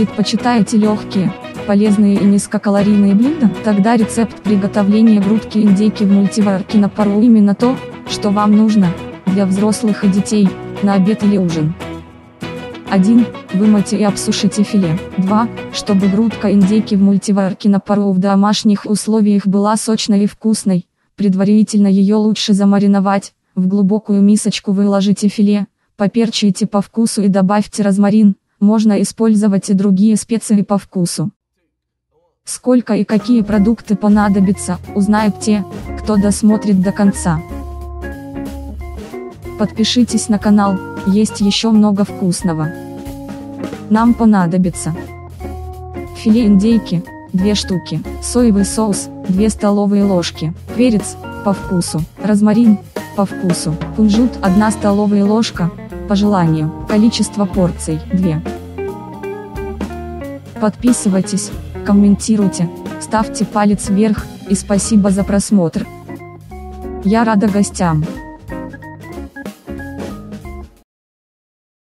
Предпочитаете легкие, полезные и низкокалорийные блюда? Тогда рецепт приготовления грудки индейки в мультиварке на пару именно то, что вам нужно, для взрослых и детей, на обед или ужин. 1. Вымойте и обсушите филе. 2. Чтобы грудка индейки в мультиварке на пару в домашних условиях была сочной и вкусной, предварительно ее лучше замариновать, в глубокую мисочку выложите филе, поперчите по вкусу и добавьте розмарин, можно использовать и другие специи по вкусу. Сколько и какие продукты понадобятся, узнают те, кто досмотрит до конца. Подпишитесь на канал, есть еще много вкусного. Нам понадобится филе индейки, 2 штуки, соевый соус, 2 столовые ложки, перец, по вкусу, розмарин, по вкусу, кунжут 1 столовая ложка, по желанию, количество порций 2. Подписывайтесь, комментируйте, ставьте палец вверх, и спасибо за просмотр. Я рада гостям.